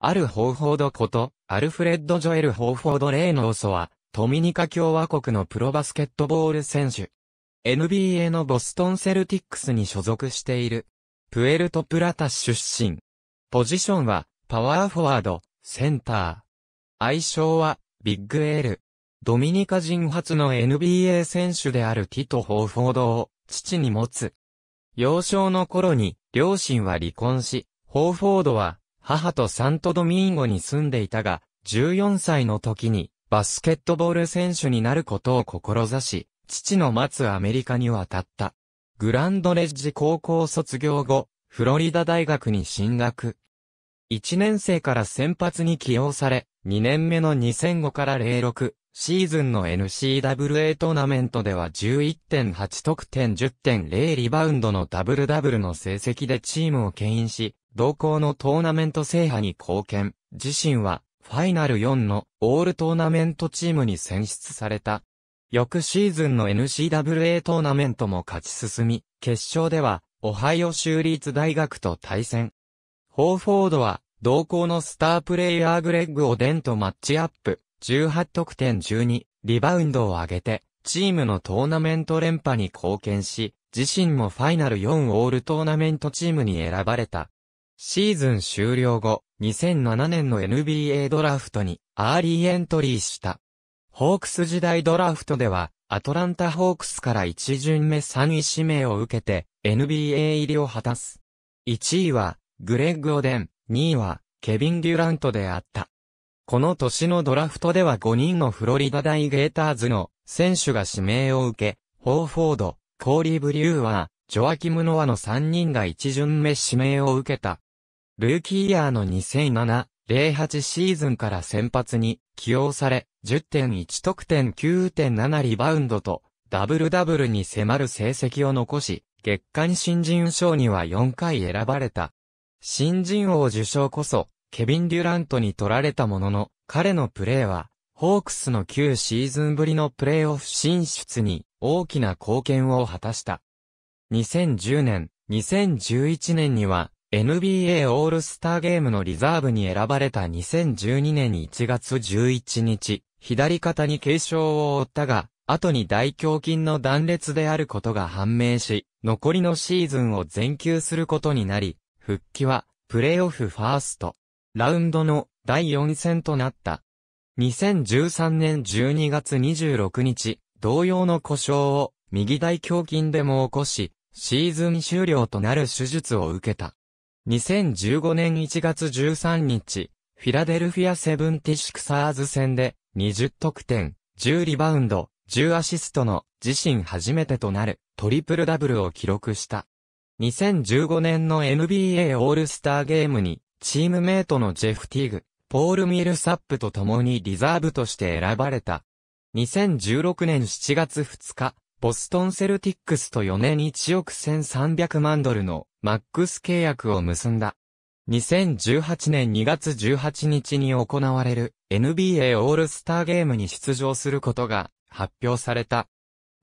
あるホーフォードこと、アルフレッド・ジョエル・ホーフォード・レイノーソは、ドミニカ共和国のプロバスケットボール選手。NBA のボストンセルティックスに所属している。プエルト・プラタ出身。ポジションは、パワーフォワード、センター。愛称は、ビッグエール。ドミニカ人初の NBA 選手であるティト・ホーフォードを、父に持つ。幼少の頃に、両親は離婚し、ホーフォードは、母とサントドミーゴに住んでいたが、14歳の時にバスケットボール選手になることを志し、父の待つアメリカに渡った。グランドレッジ高校卒業後、フロリダ大学に進学。1年生から先発に起用され、2年目の2005から06、シーズンの NCAA トーナメントでは11.8得点10.0リバウンドのダブルダブルの成績でチームを牽引し、同校のトーナメント制覇に貢献。自身は、ファイナル4のオールトーナメントチームに選出された。翌シーズンの NCAA トーナメントも勝ち進み、決勝では、オハイオ州立大学と対戦。ホーフォードは、同校のスタープレイヤーグレッグ・オデンとマッチアップ、18得点12、リバウンドを上げて、チームのトーナメント連覇に貢献し、自身もファイナル4オールトーナメントチームに選ばれた。シーズン終了後、2007年の NBA ドラフトにアーリーエントリーした。ホークス時代ドラフトでは、アトランタホークスから1巡目3位指名を受けて、NBA 入りを果たす。1位は、グレッグ・オデン、2位は、ケビン・デュラントであった。この年のドラフトでは5人のフロリダ大ゲーターズの選手が指名を受け、ホーフォード、コーリー・ブリューワー、ジョアキム・ノアの3人が1巡目指名を受けた。ルーキーイヤーの2007-08シーズンから先発に起用され、10.1得点9.7リバウンドと、ダブルダブルに迫る成績を残し、月間新人賞には4回選ばれた。新人王受賞こそ、ケビン・デュラントに取られたものの、彼のプレーは、ホークスの9シーズンぶりのプレーオフ進出に大きな貢献を果たした。2010年、2011年には NBA オールスターゲームのリザーブに選ばれた2012年1月11日、左肩に軽傷を負ったが、後に大胸筋の断裂であることが判明し、残りのシーズンを全休することになり、復帰は、プレイオフファースト、ラウンドの第4戦となった。2013年12月26日、同様の故障を右大胸筋でも起こし、シーズン終了となる手術を受けた。2015年1月13日、フィラデルフィアセブンティシクサーズ戦で20得点、10リバウンド、10アシストの自身初めてとなるトリプルダブルを記録した。2015年の NBA オールスターゲームにチームメイトのジェフ・ティグ、ポール・ミルサップと共にリザーブとして選ばれた。2016年7月2日、ボストンセルティックスと4年1億1300万ドルのマックス契約を結んだ。2018年2月18日に行われる NBA オールスターゲームに出場することが発表された。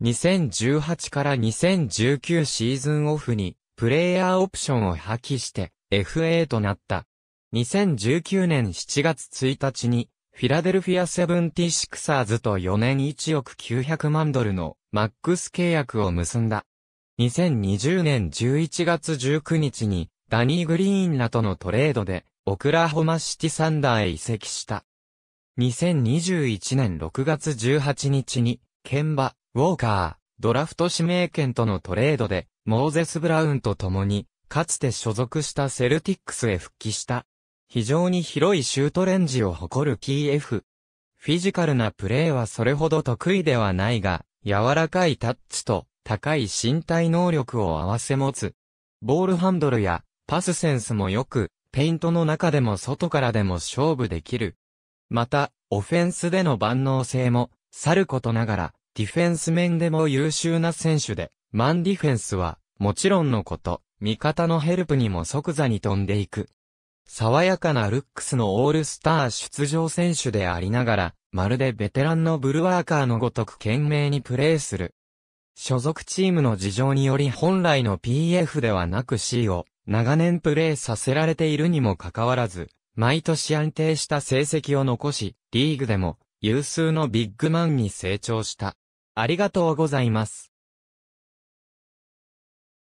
2018から2019シーズンオフにプレイヤーオプションを破棄して FA となった。2019年7月1日にフィラデルフィアセブンティシクサーズと4年1億900万ドルのマックス契約を結んだ。2020年11月19日に、ダニー・グリーンらとのトレードで、オクラホマシティサンダーへ移籍した。2021年6月18日に、ケンバ、ウォーカー、ドラフト指名権とのトレードで、モーゼス・ブラウンと共に、かつて所属したセルティックスへ復帰した。非常に広いシュートレンジを誇るキー F。フィジカルなプレーはそれほど得意ではないが、柔らかいタッチと高い身体能力を合わせ持つ。ボールハンドルやパスセンスも良く、ペイントの中でも外からでも勝負できる。また、オフェンスでの万能性も、さることながら、ディフェンス面でも優秀な選手で、マンディフェンスは、もちろんのこと、味方のヘルプにも即座に飛んでいく。爽やかなルックスのオールスター出場選手でありながら、まるでベテランのブルワーカーのごとく懸命にプレーする。所属チームの事情により本来の PF ではなく C を長年プレーさせられているにもかかわらず、毎年安定した成績を残し、リーグでも有数のビッグマンに成長した。ありがとうございます。